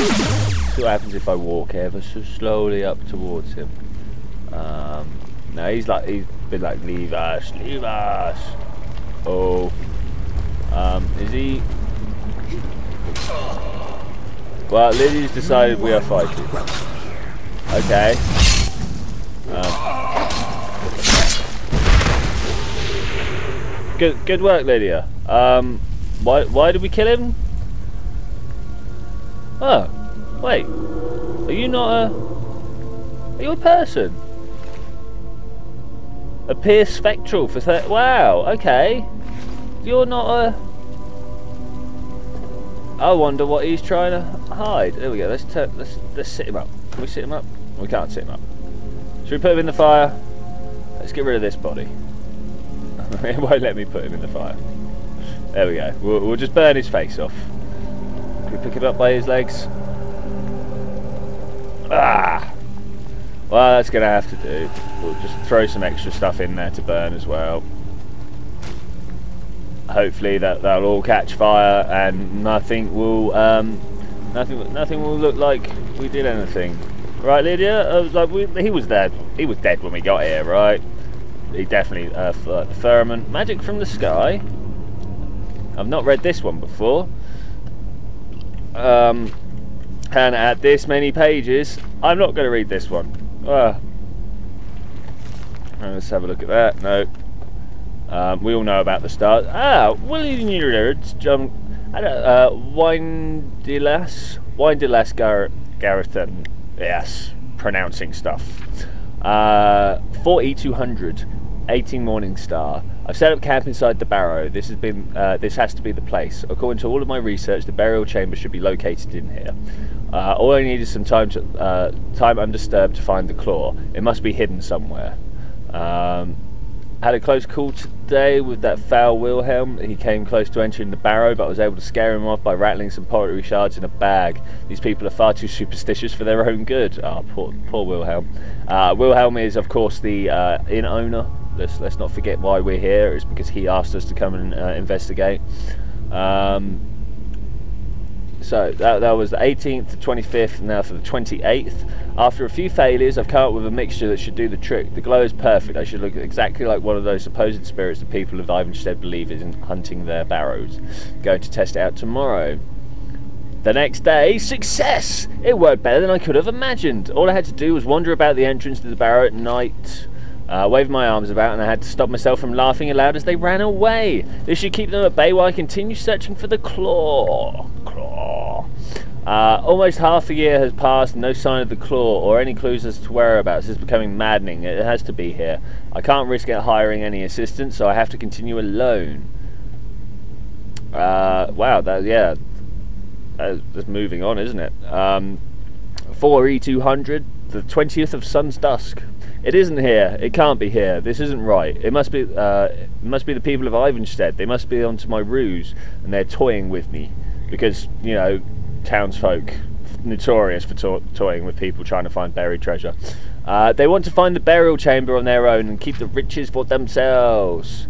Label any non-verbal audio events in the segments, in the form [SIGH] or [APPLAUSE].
See what happens if I walk ever so slowly up towards him. Um, no, he's like he's been like leave us, leave us. Oh, um, is he? Well, Lily's decided we are fighting. Okay. Um, good, good work, Lydia. Um, why, why did we kill him? Oh, wait. Are you not a? Are you a person? Appear spectral for thir- Wow. Okay. You're not a. I wonder what he's trying to hide. There we go. Let's let's let's sit him up. Can we sit him up? We can't sit him up. Should we put him in the fire? Let's get rid of this body. [LAUGHS] it won't let me put him in the fire. There we go. We'll, we'll just burn his face off. Pick it up by his legs? Ah! Well, that's going to have to do. We'll just throw some extra stuff in there to burn as well. Hopefully that that'll all catch fire and nothing will um, nothing nothing will look like we did anything. Right, Lydia? Uh, like we, he was dead. He was dead when we got here, right? He definitely uh, the firmament magic from the sky. I've not read this one before. Um, and at this many pages, I'm not going to read this one. Uh, let's have a look at that. No. Um, we all know about the stars. Ah, William Nerds, John, uh, Windelas, Windelas Gar Garathan. Yes, pronouncing stuff. Uh, 4200, 18 Morning Star. I've set up camp inside the barrow. This has been, uh, this has to be the place. According to all of my research, the burial chamber should be located in here. Uh, all I need is some time to, uh, time undisturbed to find the claw. It must be hidden somewhere. Um, had a close call today with that foul Wilhelm. He came close to entering the barrow, but I was able to scare him off by rattling some pottery shards in a bag. These people are far too superstitious for their own good. Ah, oh, poor, poor Wilhelm. Uh, Wilhelm is, of course, the uh, inn owner. Let's let's not forget why we're here. It's because he asked us to come and uh, investigate. Um, so that, that was the 18th, the 25th, now for the 28th. After a few failures, I've come up with a mixture that should do the trick. The glow is perfect. I should look exactly like one of those supposed spirits the people of Ivanstead believe is in hunting their barrows. Going to test it out tomorrow. The next day, success! It worked better than I could have imagined. All I had to do was wander about the entrance to the barrow at night, uh, waved my arms about, and I had to stop myself from laughing aloud as they ran away. This should keep them at bay while I continue searching for the claw. Claw. Uh, almost half a year has passed, no sign of the claw or any clues as to whereabouts. It's becoming maddening. It has to be here. I can't risk it hiring any assistance, so I have to continue alone. Uh, wow, that yeah, that's moving on, isn't it? Um, 4E200, the 20th of Sun's Dusk. It isn't here. It can't be here. This isn't right. It must be. Uh, it must be the people of Ivanstead. They must be onto my ruse, and they're toying with me, because you know, townsfolk notorious for to toying with people trying to find buried treasure. Uh, they want to find the burial chamber on their own and keep the riches for themselves.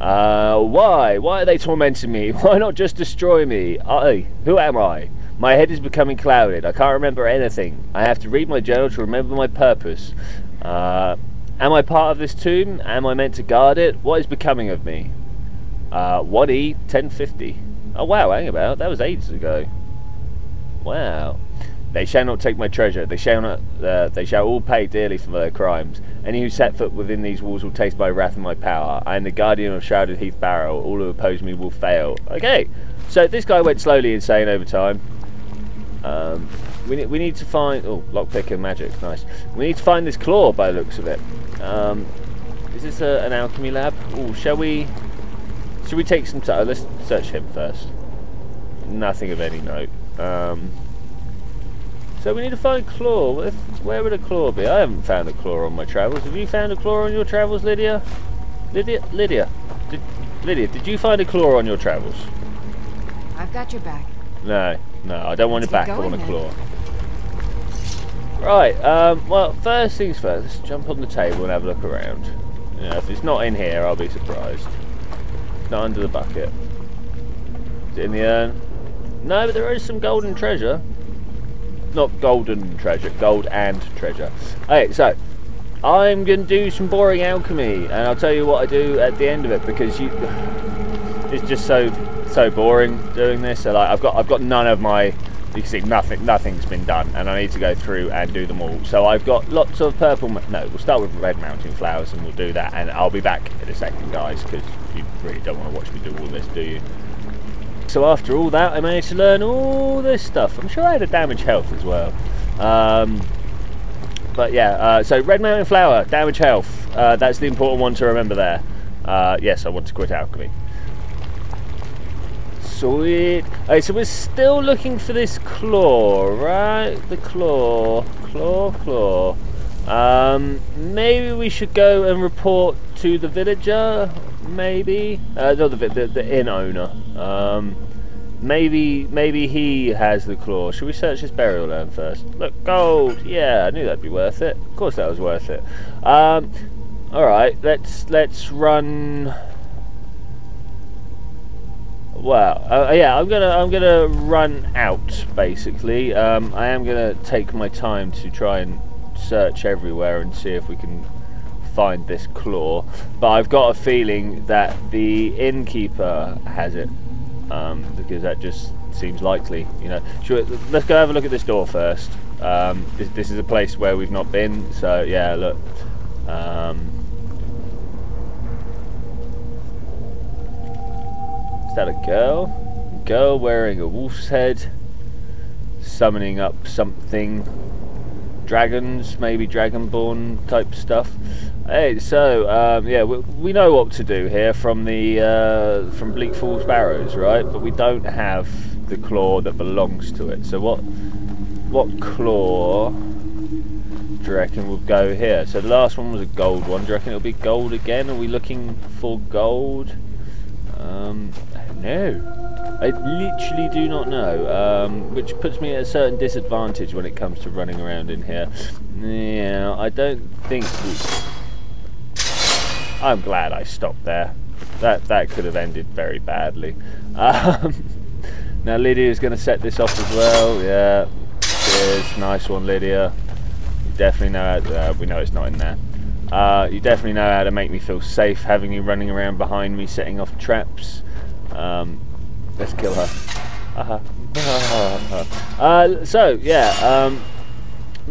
Uh, why? Why are they tormenting me? [LAUGHS] Why not just destroy me? I, who am I? My head is becoming clouded. I can't remember anything. I have to read my journal to remember my purpose. Uh, am I part of this tomb? Am I meant to guard it? What is becoming of me? Uh, 1E 1050. Oh wow, hang about. That was ages ago. Wow. They shall not take my treasure. They shall not. Uh, they shall all pay dearly for their crimes. Any who set foot within these walls will taste my wrath and my power. I am the guardian of Shroud Hearth Barrow. All who oppose me will fail. Okay. So this guy went slowly insane over time. Um, we need, we need to find... Oh, lockpick and magic. Nice. We need to find this claw by the looks of it. Um, is this a, an alchemy lab? Oh, shall we... Should we take some time? Let's search him first. Nothing of any note. Um, so we need to find claw. Where would a claw be? I haven't found a claw on my travels. Have you found a claw on your travels, Lydia? Lydia? Lydia? Did, Lydia, did you find a claw on your travels? I've got your back. No, no, I don't want it back. I want a claw. Right, um, well, first things first, let's jump on the table and have a look around. Yeah, if it's not in here, I'll be surprised. It's not under the bucket. Is it in the urn? No, but there is some golden treasure. not golden treasure, gold and treasure. Okay, so I'm going to do some boring alchemy, and I'll tell you what I do at the end of it because you, [SIGHS] it's just so so boring doing this. So like I've got I've got none of my you can see nothing nothing's been done and I need to go through and do them all. So I've got lots of purple no we'll start with red mountain flowers and we'll do that and I'll be back in a second guys because you really don't want to watch me do all this do you? So after all that I managed to learn all this stuff. I'm sure I had a damage health as well. Um, but yeah uh, so red mountain flower damage health uh, that's the important one to remember there. Uh, yes I want to quit alchemy Sweet. Okay, so we're still looking for this claw, right? The claw, claw, claw. Um, maybe we should go and report to the villager. Maybe, uh, not the, the the inn owner. Um, maybe maybe he has the claw. Should we search his burial urn first? Look, gold. Yeah, I knew that'd be worth it. Of course, that was worth it. Um, all right, let's let's run well, uh, yeah, I'm gonna I'm gonna run out basically. Um, I am gonna take my time to try and search everywhere and see if we can find this claw. But I've got a feeling that the innkeeper has it um, because that just seems likely. You know, we, let's go have a look at this door first. Um, this, this, is a place where we've not been, so yeah, look. That a girl? A Girl wearing a wolf's head, summoning up something. Dragons, maybe dragonborn type stuff. Hey, so um, yeah, we, we, know what to do here from the uh, from Bleak Falls Barrows, right? But we don't have the claw that belongs to it. So what what claw do you reckon will go here? So the last one was a gold one. Do you reckon it'll be gold again? Are we looking for gold? Um, no. I literally do not know, um, which puts me at a certain disadvantage when it comes to running around in here. Yeah, I don't think... I'm glad I stopped there. That that could have ended very badly. Um, [LAUGHS] now Lydia's going to set this off as well. Yeah, cheers. Nice one, Lydia. You definitely know how uh, we know it's not in there. Uh, you definitely know how to make me feel safe having you running around behind me setting off traps. Um, let's kill her. Uh [LAUGHS] uh, so, yeah, um,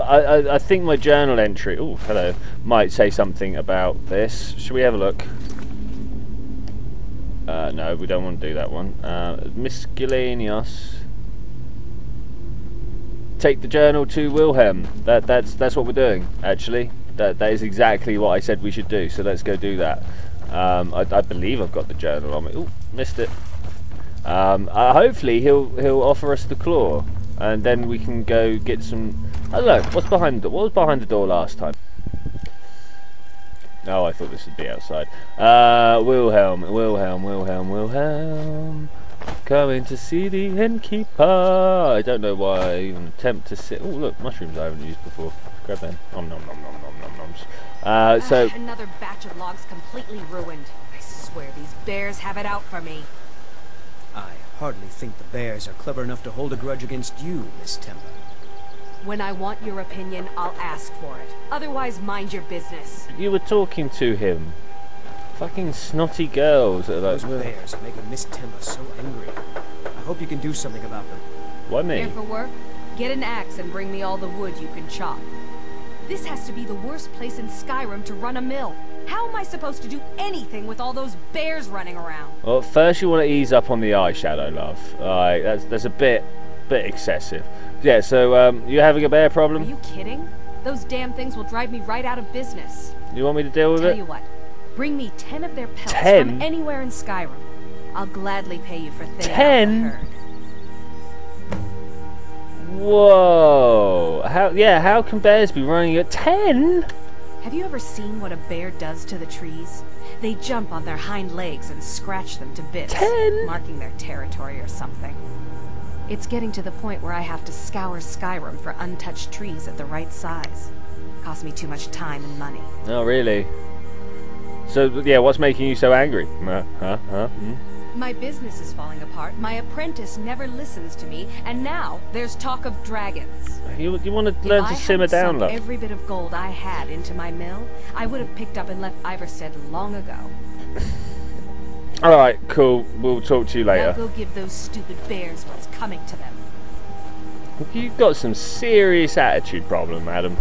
I, I, I, think my journal entry, oh, hello, might say something about this. Should we have a look? Uh, no, we don't want to do that one. Uh, miscellaneous. Take the journal to Wilhelm. That, that's, that's what we're doing, actually. That, that is exactly what I said we should do, so let's go do that. Um, I, I, believe I've got the journal on me. Oh, missed it. Um, uh, hopefully he'll he'll offer us the claw, and then we can go get some. I don't know what's behind the what was behind the door last time. Oh, I thought this would be outside. Uh, Wilhelm, Wilhelm, Wilhelm, Wilhelm. Coming to see the innkeeper. I don't know why I even attempt to sit. Oh, look, mushrooms I haven't used before. Grab them. Nom nom nom nom nom nom noms. Uh, so. Uh, another batch of logs completely ruined. I swear these bears have it out for me. I hardly think the bears are clever enough to hold a grudge against you, Miss Temba. When I want your opinion, I'll ask for it. Otherwise, mind your business. You were talking to him. Fucking snotty girls. Those bears are making Miss Temba so angry. I hope you can do something about them. What me? Here for work? Get an axe and bring me all the wood you can chop. This has to be the worst place in Skyrim to run a mill. How am I supposed to do anything with all those bears running around? Well, first you want to ease up on the eyeshadow, love. Alright, that's, that's a bit, bit excessive. Yeah, so, um, you having a bear problem? Are you kidding? Those damn things will drive me right out of business. You want me to deal with Tell it? Tell you what, bring me ten of their pelts ten? from anywhere in Skyrim. I'll gladly pay you for thinning ten? out the herd. Whoa! How? Yeah, how can bears be running at ten? Have you ever seen what a bear does to the trees? They jump on their hind legs and scratch them to bits, Ten? marking their territory or something. It's getting to the point where I have to scour Skyrim for untouched trees at the right size. Costs me too much time and money. Oh, really? So, yeah, what's making you so angry? Uh, huh? Huh? Hmm? My business is falling apart, my apprentice never listens to me, and now there's talk of dragons. You, you want to learn if to I simmer down, love. every bit of gold I had into my mill, I would have picked up and left Ivarstead long ago. [LAUGHS] Alright, cool. We'll talk to you later. Now go give those stupid bears what's coming to them. You've got some serious attitude problem, madam.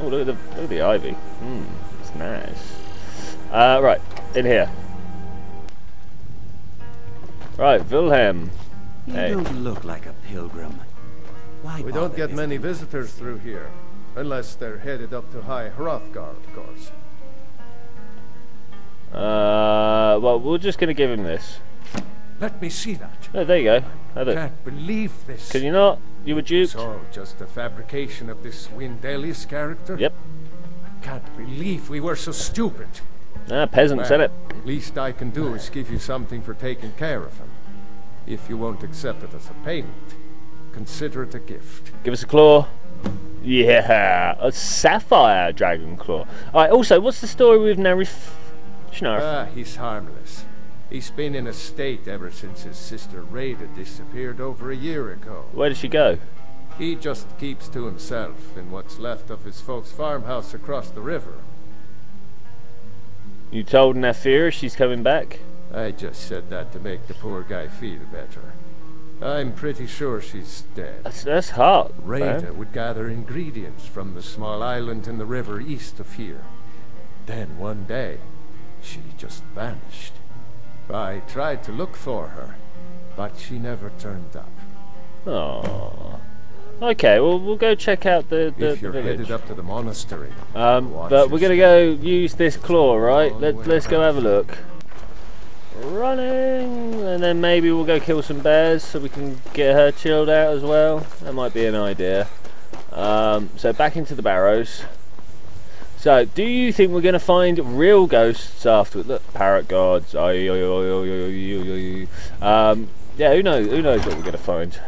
Oh, look at the, look at the ivy. Hmm, it's nice. Uh, right, in here. Right, Wilhelm. You Hey. don't look like a pilgrim. Why We don't get many visiting? visitors through here, unless they're headed up to High Hrothgar, of course. Uh, well, we're just going to give him this. Let me see that. Oh, there you go. Have it. Can't believe this. Can you not? You were duped? So, just a fabrication of this Wyndelius character? Yep. I Can't believe we were so stupid. Ah, peasant said it. Least I can do is give you something for taking care of him. If you won't accept it as a payment, consider it a gift. Give us a claw. Yeah, a sapphire dragon claw. Alright, also, what's the story with Narif Schnarf? Ah, he's harmless. He's been in a state ever since his sister Reyda disappeared over a year ago. Where did she go? He just keeps to himself in what's left of his folks' farmhouse across the river. You told Narfi she's coming back? I just said that to make the poor guy feel better. I'm pretty sure she's dead. That's, that's hard. Reyda man. would gather ingredients from the small island in the river east of here. Then one day, she just vanished. I tried to look for her, but she never turned up. Oh. Okay, well we'll go check out the, the, if you're village. headed up to the monastery, Um, but we're gonna go use this claw, right? Let let's go have a look. Running, and then maybe we'll go kill some bears so we can get her chilled out as well. That might be an idea. Um, so back into the barrows. So, do you think we're going to find real ghosts afterward? Look, parrot ay. Um, yeah, who knows? Who knows what we're going to find?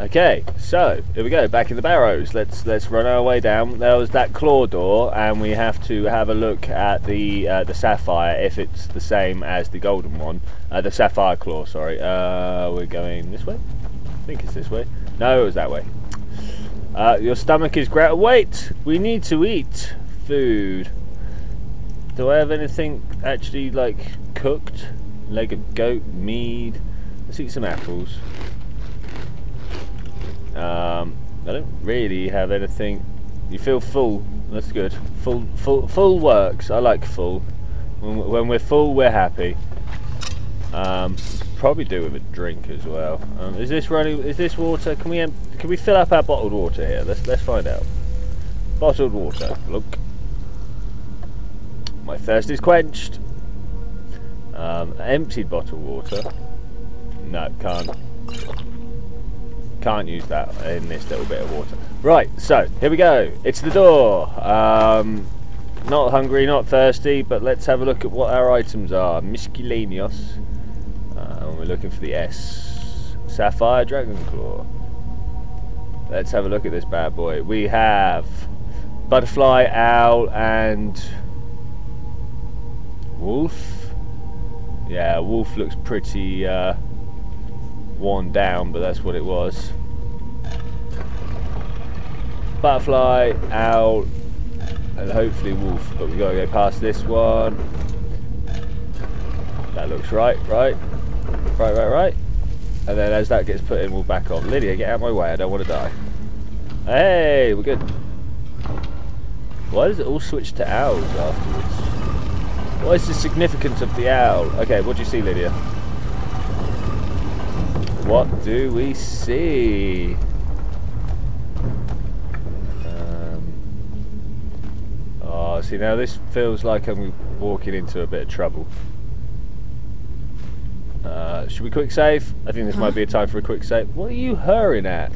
Okay, so here we go. Back in the barrows. Let's let's run our way down. There was that claw door, and we have to have a look at the uh, the sapphire if it's the same as the golden one. Uh, the sapphire claw. Sorry. Uh, we're going this way. I think it's this way. No, it was that way. Uh, your stomach is great. Wait, we need to eat food. Do I have anything actually like cooked? Leg of goat, mead. Let's eat some apples. Um, I don't really have anything. You feel full. That's good. Full, full, full works. I like full. When, when we're full, we're happy. Um, probably do with a drink as well. Um, is this running? Is this water? Can we can we fill up our bottled water here? Let's let's find out. Bottled water. Look. My thirst is quenched. Um, emptied bottled water. No, can't. Can't use that in this little bit of water. Right, so here we go. It's the door. Um, not hungry, not thirsty, but let's have a look at what our items are. Miscellaneous. Uh, we're looking for the S. Sapphire Dragon Claw. Let's have a look at this bad boy. We have Butterfly, Owl, and Wolf. Yeah, Wolf looks pretty uh, worn down, but that's what it was. Butterfly, Owl, and hopefully Wolf. But we got to go past this one. That looks right, right, right, right, right. And then as that gets put in, we'll back off. Lydia, get out of my way. I don't want to die. Hey, we're good. Why does it all switch to owls afterwards? What is the significance of the owl? Okay, what do you see, Lydia? What do we see? Um, oh, see now this feels like I'm walking into a bit of trouble. Uh, should we quick save? I think this might be a time for a quick save. What are you hurrying at?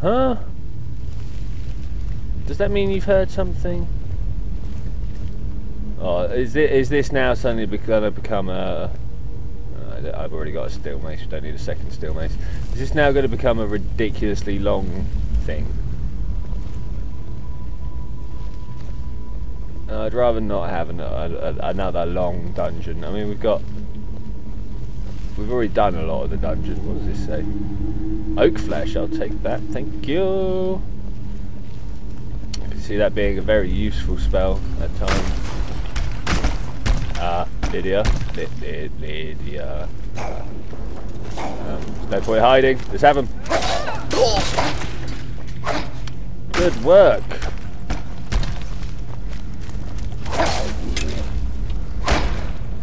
Huh? Does that mean you've heard something? Oh, is this, is this now suddenly going to become a... Uh, I've already got a steel mace, we don't need a second steel mace. Is this now going to become a ridiculously long thing? I'd rather not have an, a, a, another long dungeon. I mean, we've got we've already done a lot of the dungeon. What does this say? Oak flesh, I'll take that, thank you. I can see that being a very useful spell at times. Lydia. Lyd Lyd Lydia. Um, no point hiding. Let's have him. Good work.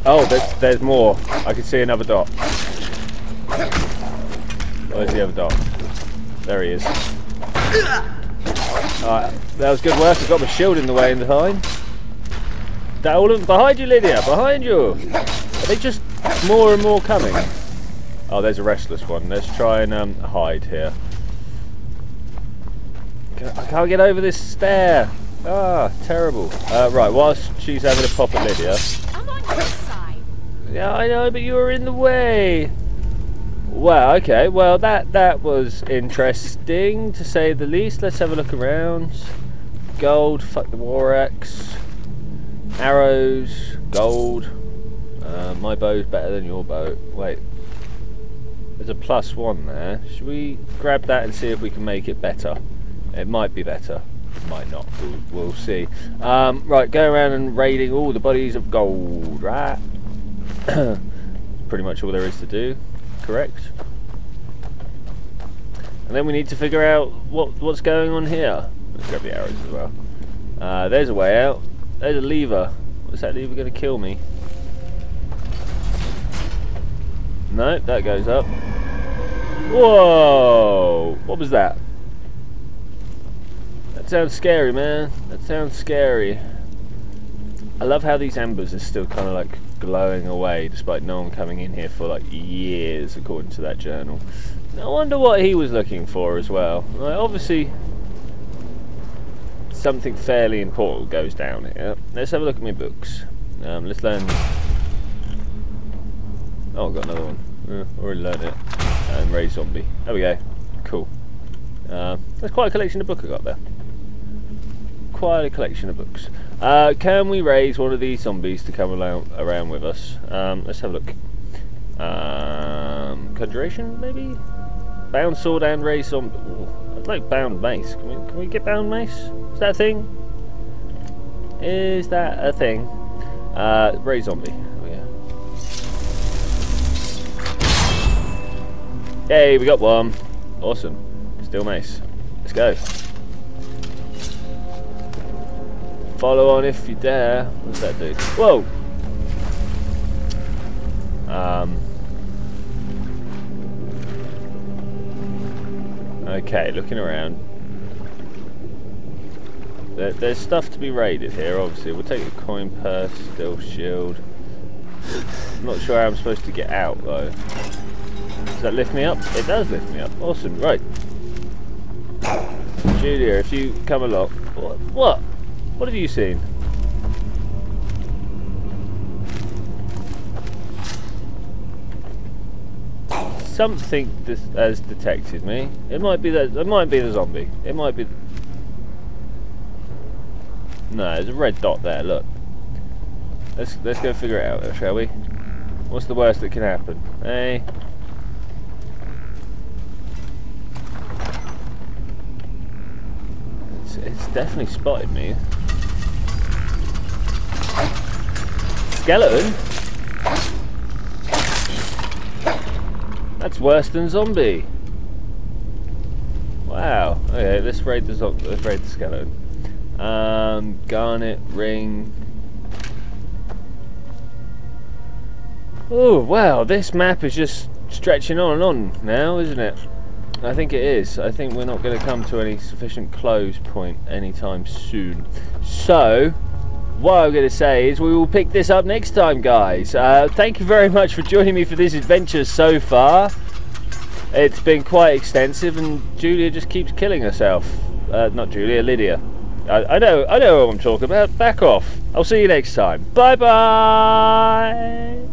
Oh, there's, there's more. I can see another dot. Where's the other dot? There he is. Alright, that was good work. I got my shield in the way in time. That all of them behind you, Lydia. Behind you. Are they just more and more coming? Oh, there's a restless one. Let's try and um, hide here. I can't get over this stair. Ah, terrible. Uh, right, whilst she's having a pop at Lydia. I'm on your side. Yeah, I know, but you were in the way. Well, okay. Well, that that was interesting to say the least. Let's have a look around. Gold. Fuck the war axe. Arrows. Gold. Uh, my bow's better than your bow. Wait. There's a plus one there. Should we grab that and see if we can make it better? It might be better. Might not. We'll, we'll see. Um, right, go around and raiding all the bodies of gold, right? [COUGHS] Pretty much all there is to do correct. And then we need to figure out what what's going on here. Let's grab the arrows as well. Uh, there's a way out. There's a lever. What's that lever going to kill me? No, that goes up. Whoa! What was that? That sounds scary, man. That sounds scary. I love how these embers are still kind of like glowing away despite no one coming in here for like years according to that journal. I wonder what he was looking for as well. Like, obviously something fairly important goes down here. Let's have a look at my books. Um, let's learn... Oh, I've got another one. Uh, already learned it. And Raise Zombie. There we go. Cool. Uh, that's quite a collection of books I got there. Quite a collection of books. Uh, can we raise one of these zombies to come around, around with us? Um, let's have a look. Um, conjuration, maybe? Bound sword and raise zombie. I'd like bound mace. Can we, can we get bound mace? Is that a thing? Is that a thing? Uh, raise zombie. Oh yeah. Hey, we got one. Awesome. Still mace. Let's go. Follow on if you dare. What's that do? Whoa! Um. Okay, looking around. There, there's stuff to be raided here, obviously. We'll take the coin purse, steel shield. I'm not sure how I'm supposed to get out, though. Does that lift me up? It does lift me up. Awesome, right. Julia, if you come along... What? What? What have you seen? Something this has detected me. It might be that. It might be the zombie. It might be. No, there's a red dot there. Look. Let's let's go figure it out, shall we? What's the worst that can happen? Hey. It's, it's definitely spotted me. skeleton? Worse than zombie. Wow. Okay, let's raid the let's raid the skeleton. Um, garnet ring. Oh wow, this map is just stretching on and on now, isn't it? I think it is. I think we're not going to come to any sufficient close point anytime soon. So, what I'm going to say is we will pick this up next time, guys. Uh, thank you very much for joining me for this adventure so far. It's been quite extensive, and Julia just keeps killing herself. Uh, not Julia, Lydia. I, I know, I know what I'm talking about. Back off. I'll see you next time. Bye bye.